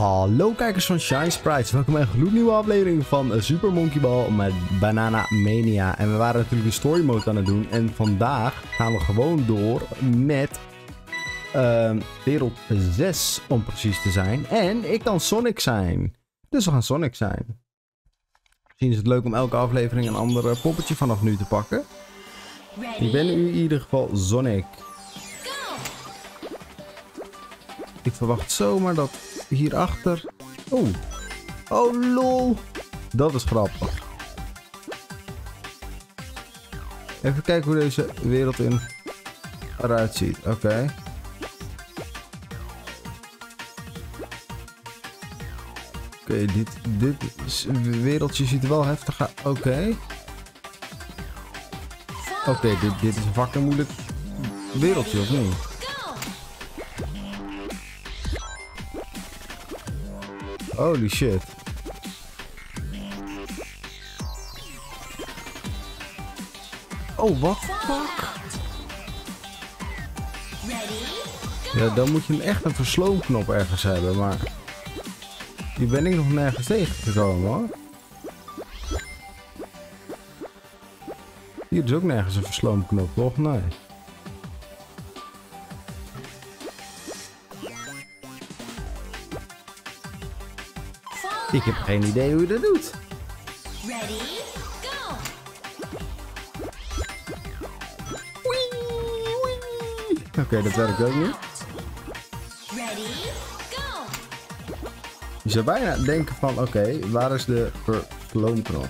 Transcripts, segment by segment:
Hallo kijkers van Shine Sprites, welkom bij een gloednieuwe aflevering van Super Monkey Ball met Banana Mania. En we waren natuurlijk de story mode aan het doen en vandaag gaan we gewoon door met ehm, wereld 6 om precies te zijn. En ik kan Sonic zijn, dus we gaan Sonic zijn. Misschien is het leuk om elke aflevering een ander poppetje vanaf nu te pakken. Ik ben in ieder geval Sonic. Ik verwacht zomaar dat hierachter... Oh. Oh, lol. Dat is grappig. Even kijken hoe deze wereld in eruit ziet. Oké. Oké, dit, dit wereldje ziet er wel heftig uit. Oké. Oké, dit, dit is een fucking moeilijk wereldje, of niet? Holy shit. Oh, what the fuck? Ja, dan moet je echt een versloomknop ergens hebben, maar... Die ben ik nog nergens tegengekomen, hoor. Hier is ook nergens een versloomknop, toch? Nee. Ik heb geen idee hoe je dat doet. Ready, go! Oké, dat werkt ook niet. Ready, go! Je zou bijna denken van, oké, waar is de verloomknop?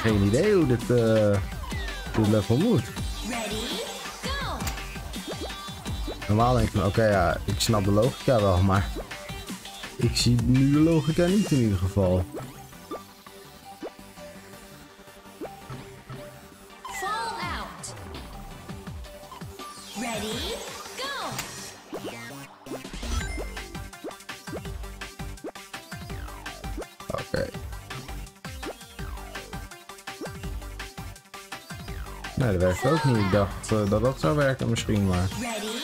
Geen idee hoe dit, eh dit level moet. Normaal denk ik oké, ja, ik snap de logica wel, maar ik zie nu de logica niet in ieder geval. Werkt ook niet. Ik dacht eh, dat dat zou werken misschien, maar... Ready,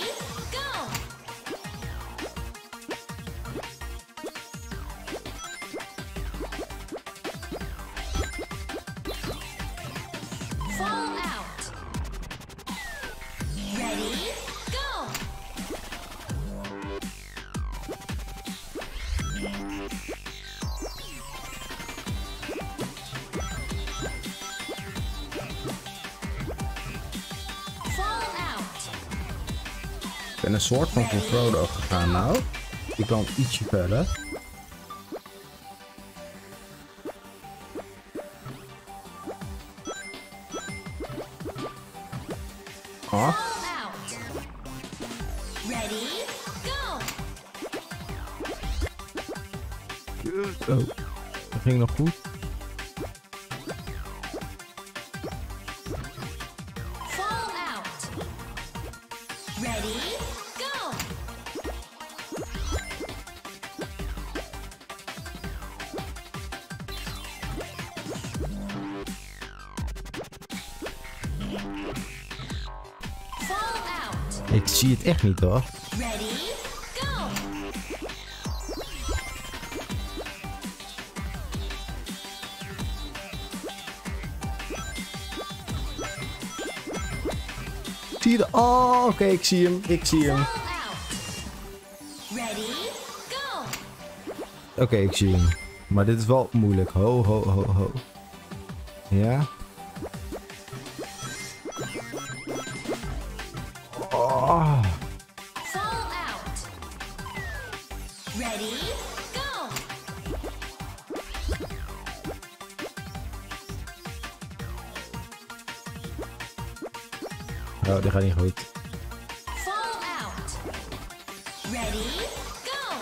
een soort van voor Frodo gegaan nou. Ik kan ietsje verder. Ik zie het echt niet hoor. Ready, go! Zie je de... Oh, oké, ik zie hem. Ik zie hem. Oké, ik zie hem. Maar dit is wel moeilijk. Ho, ho, ho, ho. Ja. Oh, dit gaat niet goed. Fall out. Ready, go!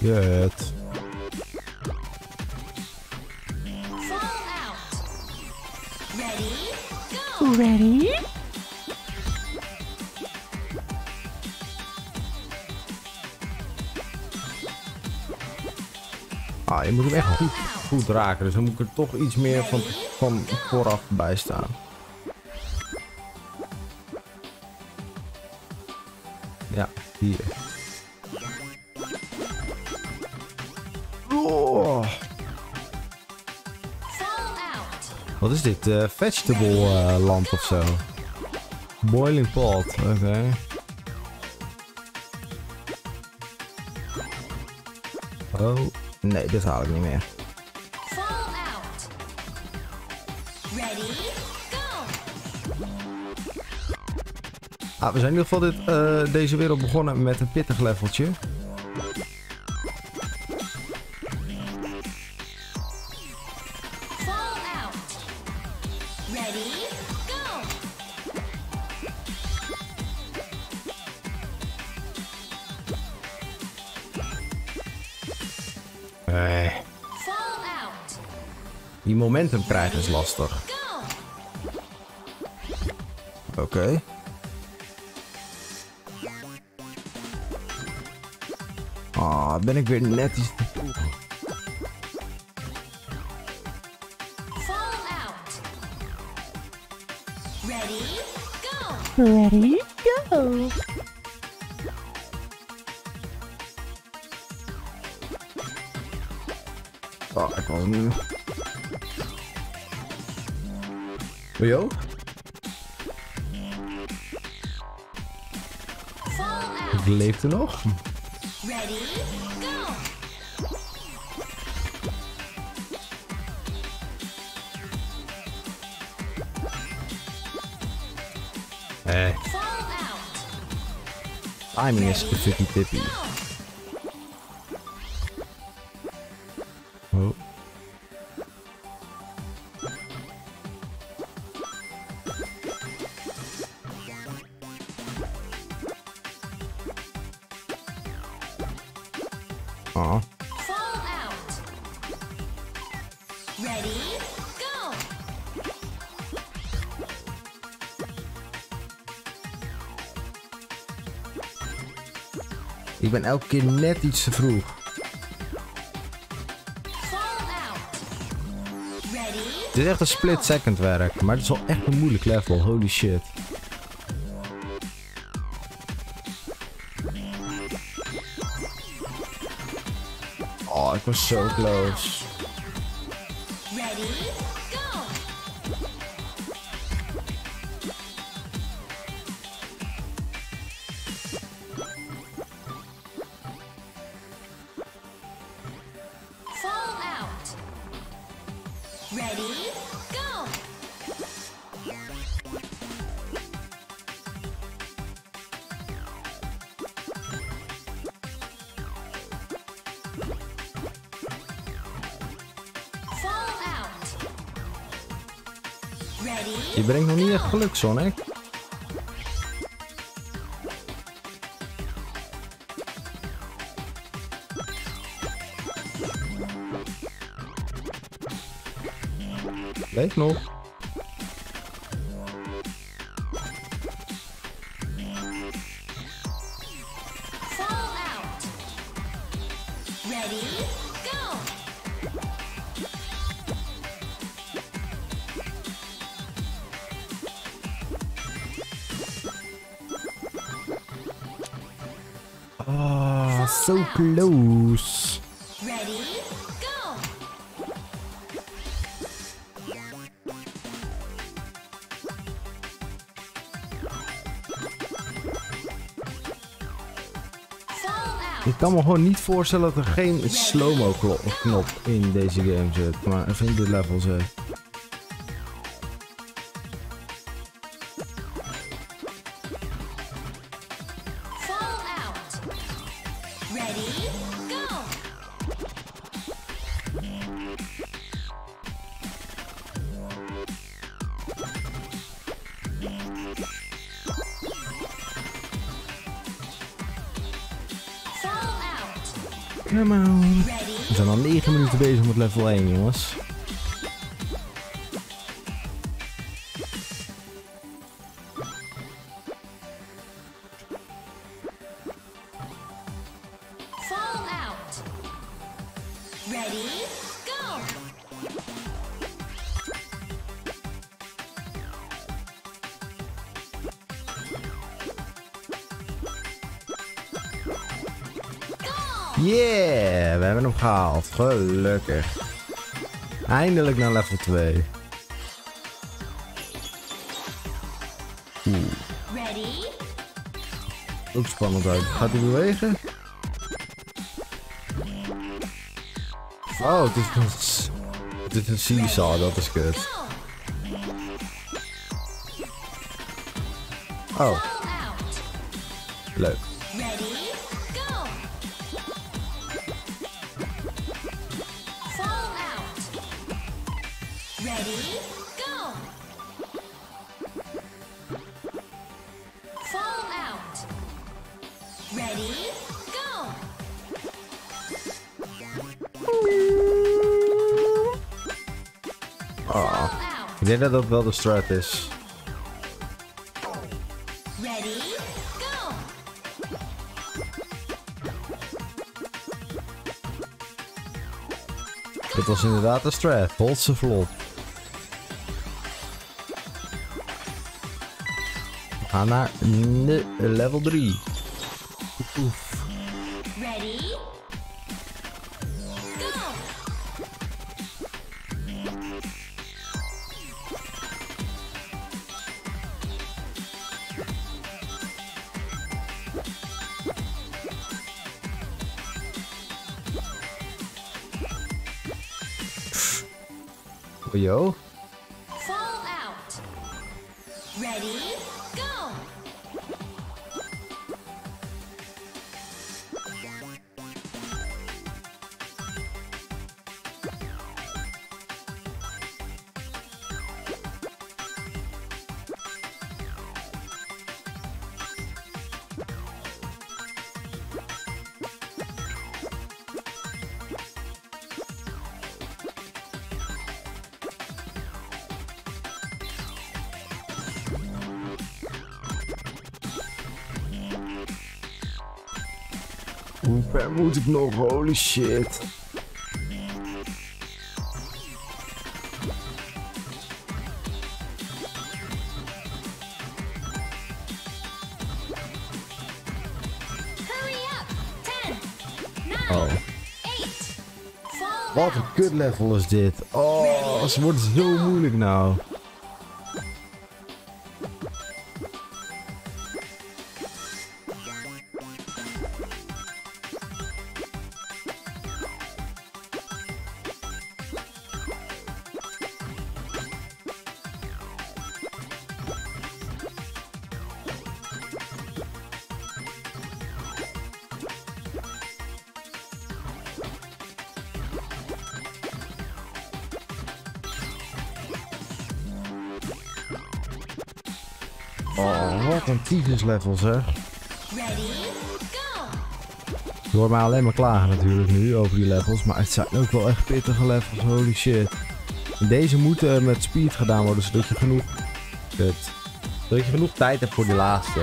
Kut. Fall out. Ready, go! Ready? Je moet hem echt goed, goed raken. Dus dan moet ik er toch iets meer van, van vooraf bij staan. Ja, hier. Oh, wat is dit? eh, vegetable eh, land of zo? Boiling pot, oké. Oh, nee, dit haal ik niet meer. Ready, go. Ah, we zijn in ieder geval dit, eh, deze wereld begonnen met een pittig leveltje. Momentum krijgen is lastig. Oké. Ah, ben ik weer net iets te vroeg. Fall out. Ready, go. Ready, Yo? Ik er nog. Ready, go! Hey. Timing is 50-50. Ik ben elke keer net iets te vroeg. Het is echt een split second werk, maar het is wel echt een moeilijk level, holy shit. Oh, ik was zo close. Geluk, Sonic. Leef nog. Close. Ready, go. Ik kan me gewoon niet voorstellen dat er geen slow-mo knop in deze game zit. Maar of in dit level zit. Come on. We zijn al 9 minuten bezig met level 1, jongens. Gelukkig. Eindelijk naar level 2. Ready, Ook spannend uit. Gaat hij bewegen? Oh, het is het is een seesaw, dat is kut. Oh, leuk. Denk dat dat wel de strat is. Ready, go! Dit was inderdaad de strat. Hold ze vlot. We gaan naar level 3. Oef, oef. Ready, Oh, Yo. Hoe ver moet ik nog? Holy shit. Oh. Wat een kut level is dit. Oh, ze wordt zo moeilijk nou. Oh, wat een tyfus level zeg. Ready, go! Je hoort mij alleen maar klagen natuurlijk nu over die levels. Maar het zijn ook wel echt pittige levels. Holy shit. Deze moeten met speed gedaan worden. Zodat je genoeg... Kut. Zodat je genoeg tijd hebt voor die laatste.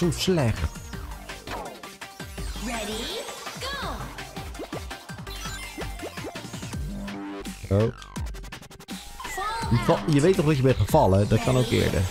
Zo slecht. Ready, go! Oh. Je, je weet toch dat je bent gevallen? Dat kan ook eerder.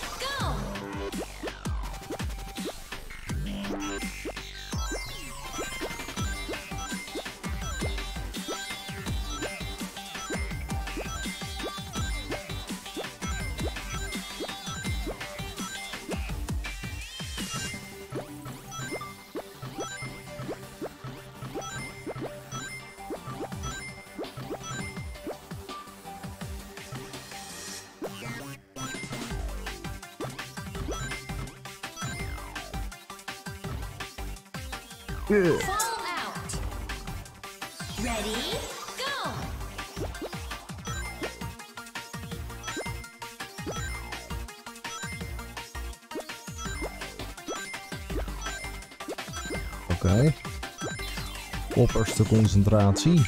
Opperste concentratie.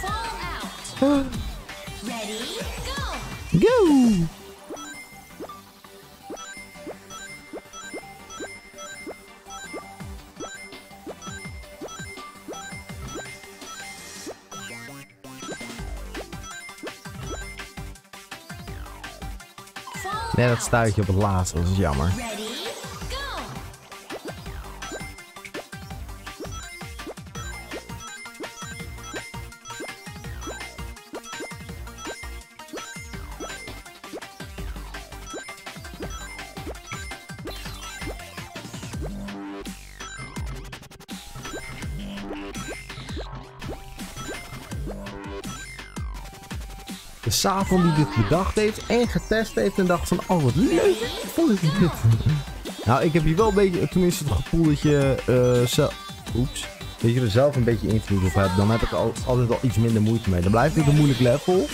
Fall out. Ready, go! Go! Dat out. stuitje op het laatste, dat is jammer. Savon die dit bedacht heeft en getest heeft en dacht van, oh wat leuk, ik dit. Nou, ik heb hier wel een beetje, tenminste het gevoel dat je eh zelf, oeps, dat je er zelf een beetje invloed op hebt. Dan heb ik al, altijd al iets minder moeite mee. Dan blijft het een moeilijk level,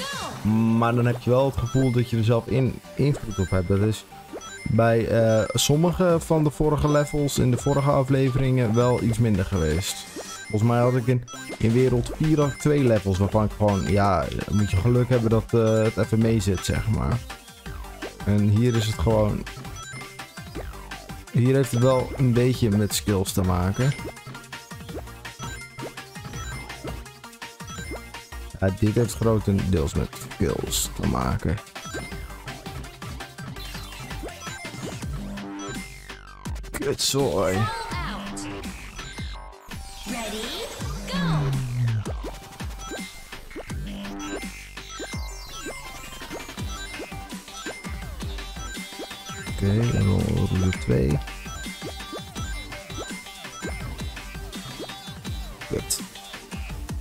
maar dan heb je wel het gevoel dat je er zelf in, invloed op hebt. Dat is bij eh, sommige van de vorige levels in de vorige afleveringen wel iets minder geweest. Volgens mij had ik in, wereld 4 had ik twee levels waarvan ik gewoon, ja, moet je geluk hebben dat eh, het even mee zit, zeg maar. En hier is het gewoon, hier heeft het wel een beetje met skills te maken. Ja, dit heeft grotendeels met skills te maken. Kutzooi. Oké, en dan route 2. Kut.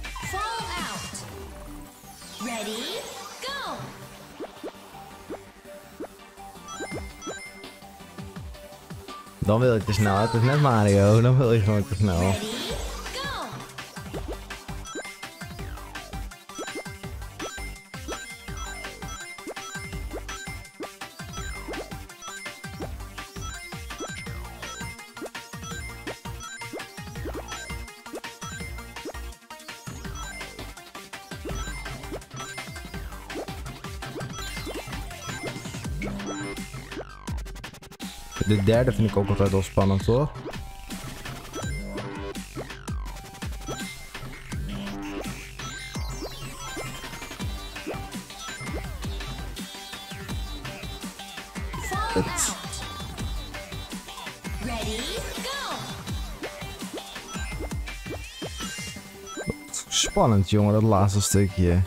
Fall out. Ready, go! Dan wil je te snel. Het is net Mario. Dan wil je gewoon te snel. Derde vind ik ook altijd wel spannend hoor. Spannend jongen, dat laatste stukje.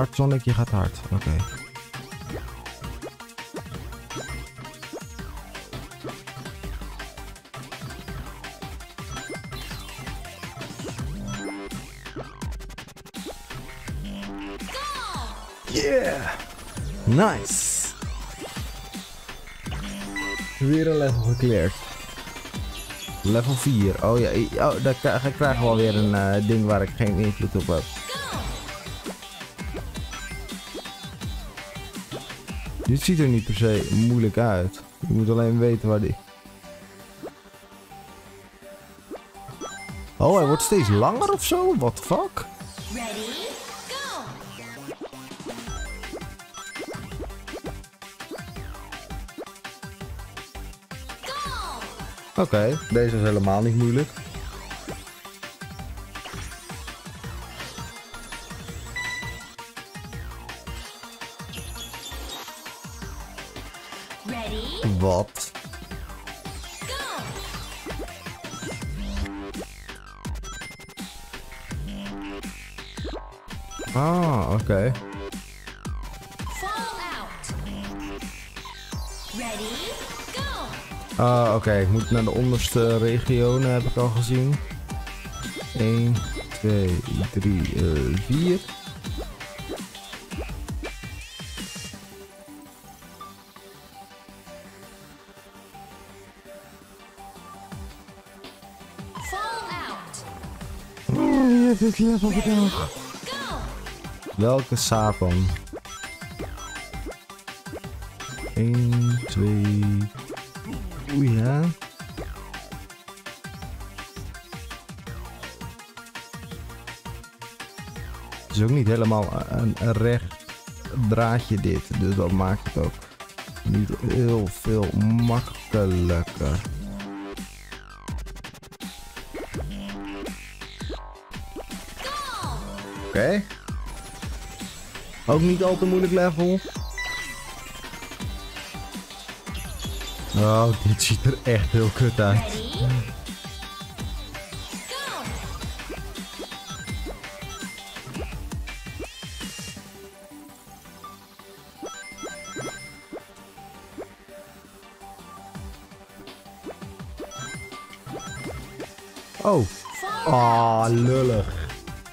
Hard, Sonic? Je gaat hard. Oké. Yeah! Nice! Weer een level gecleared. Level 4. Oh ja, oh, daar krijg- krijgen we alweer een eh, ding waar ik geen invloed op heb. Dit ziet er niet per se moeilijk uit. Je moet alleen weten waar die... Oh, hij wordt steeds langer of zo? What the fuck? Ready, go! Go! Oké, deze is helemaal niet moeilijk. Ah, oké. Fall out. Ready, go! Ah, oké. Ik moet naar de onderste regionen, heb ik al gezien. 1, 2, 3, 4. Fall out. Oh, je hebt je level bedacht. Welke Sapan? 1, 2. Oeh ja. Het is ook niet helemaal een, een recht draadje dit. Dus dat maakt het ook niet heel veel makkelijker. Oké. Ook niet al te moeilijk level. Oh, dit ziet er echt heel kut uit. Oh, ah, lullig.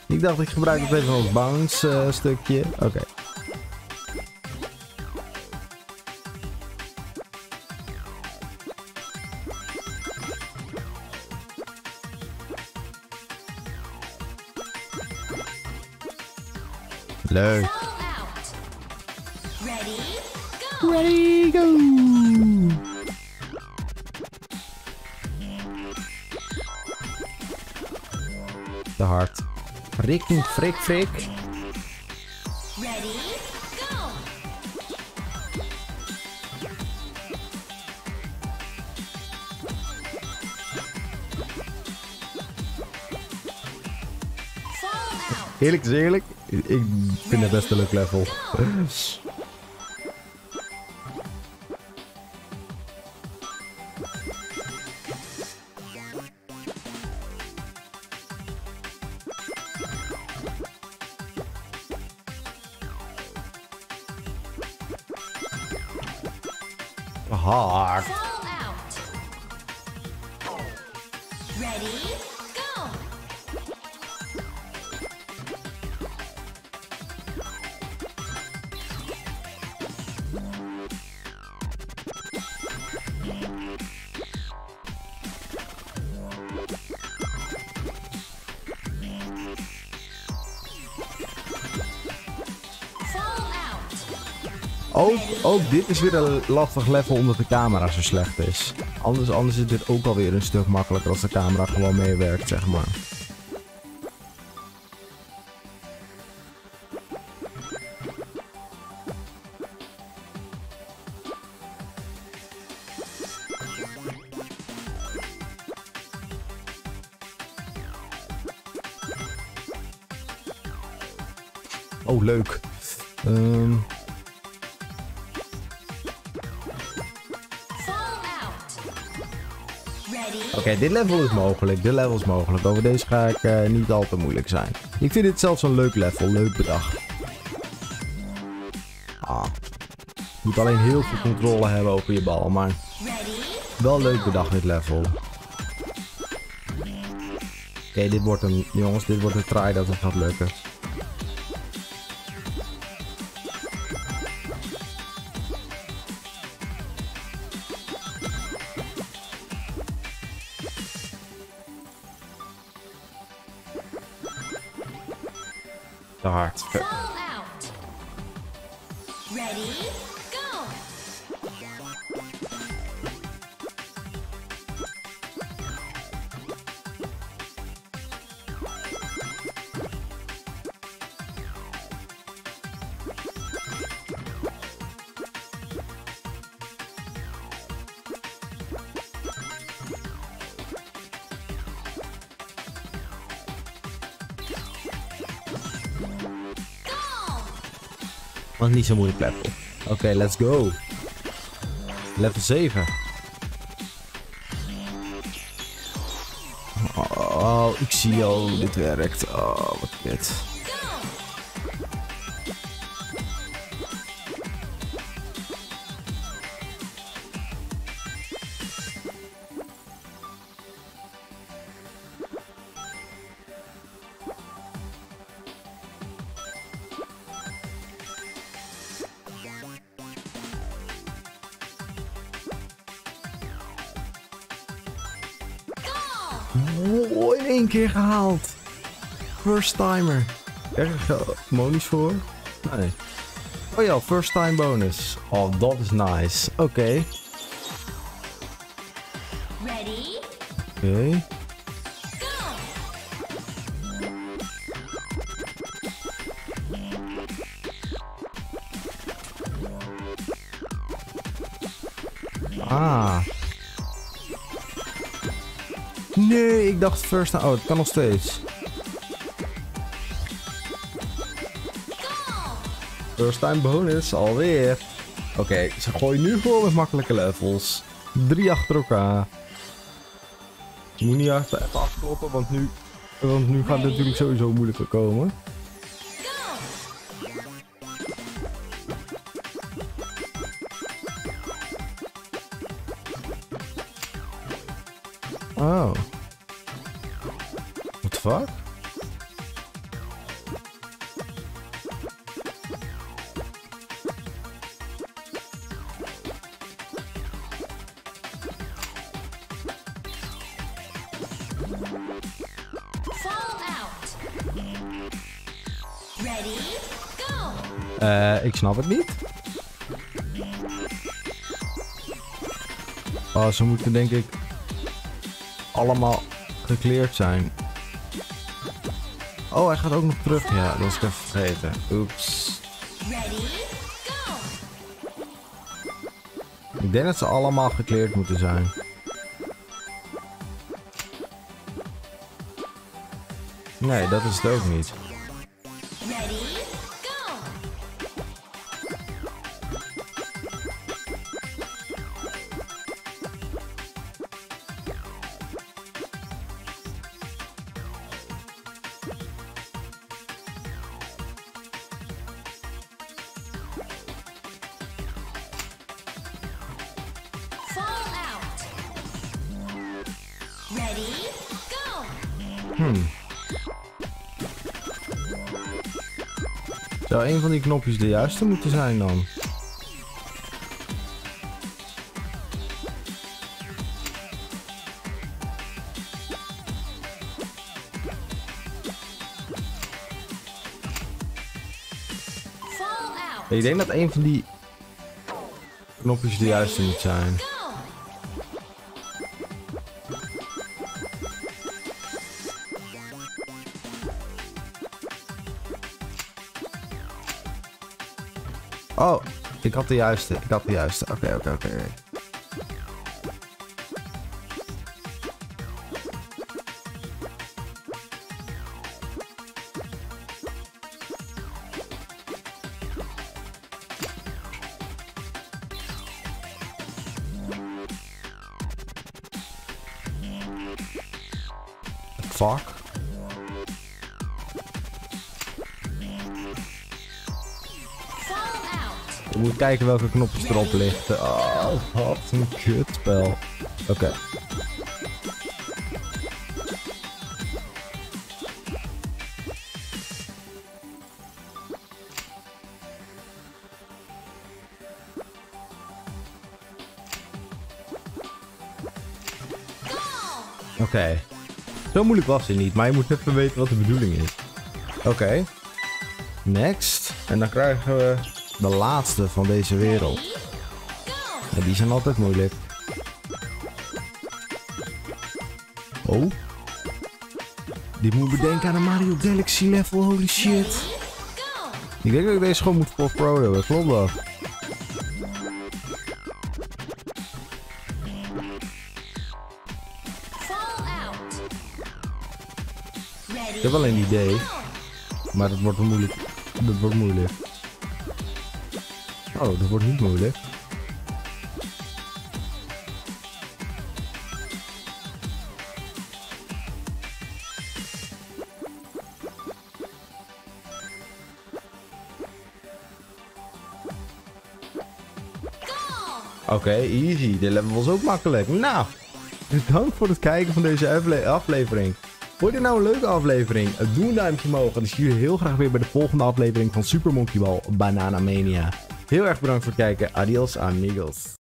Ik dacht ik gebruik het even als bounce eh, stukje. Oké. Leuk. Out. Ready, go! Ready, go! Te hard. Niet, frik, frik. Ready, go! Eerlijk is eerlijk, ik vind het best een leuk level. Ook, ook dit is weer een lastig level omdat de camera zo slecht is. Anders, anders is dit ook alweer een stuk makkelijker als de camera gewoon meewerkt, zeg maar. Dit level is mogelijk. Dit level is mogelijk. Over deze ga ik eh, niet al te moeilijk zijn. Ik vind dit zelfs een leuk level. Leuk bedacht. Ah. Je moet alleen heel veel controle hebben over je bal. Maar wel leuk bedacht dit level. Oké, dit wordt een... Jongens, dit wordt een try dat het gaat lukken. Hard. Niet zo moeilijk. Oké, let's go. Level 7. Oh, ik zie al dit werkt. Oh, wat kut. First timer. Erg monies voor? Nee. Oh ja, first time bonus. Oh, dat is nice. Oké. Ready? Oké. Go! Ah. Nee, ik dacht first time. Oh, het kan nog steeds. First time bonus, alweer. Oké, ze gooien nu gewoon met makkelijke levels. Drie achter elkaar. Moet niet even afkloppen, want nu, want nu gaat het natuurlijk sowieso moeilijker komen. Snap het niet. Oh, ze moeten denk ik allemaal gekleerd zijn. Oh, hij gaat ook nog terug. Ja, dat was ik even vergeten. Oeps. Ik denk dat ze allemaal gekleerd moeten zijn. Nee, dat is het ook niet. Van die knopjes de juiste moeten zijn dan? Ik denk dat een van die knopjes de juiste moet zijn. Oh, ik had de juiste. Ik had de juiste. Oké, oké, oké. oké. Out. Je moet kijken welke knopjes erop liggen. Oh, wat een kutspel. Oké. Oké. Zo moeilijk was het niet, maar je moet even weten wat de bedoeling is. Oké. Next. En dan krijgen we de laatste van deze wereld. Ja, die zijn altijd moeilijk. Oh. Die moet bedenken aan een Mario Galaxy level, holy shit. Ik denk dat ik deze gewoon moet voor pro hebben, klopt dat? Ik heb wel een idee, maar dat wordt moeilijk. Dat wordt moeilijk. Oh, dat wordt niet moeilijk. Oké, okay, easy. De level was ook makkelijk. Nou, dus bedankt voor het kijken van deze aflevering. Vond je dit nou een leuke aflevering? Doe een duimpje omhoog. En dan zie je heel graag weer bij de volgende aflevering van Super Monkey Ball Banana Mania. Heel erg bedankt voor het kijken. Adios amigos.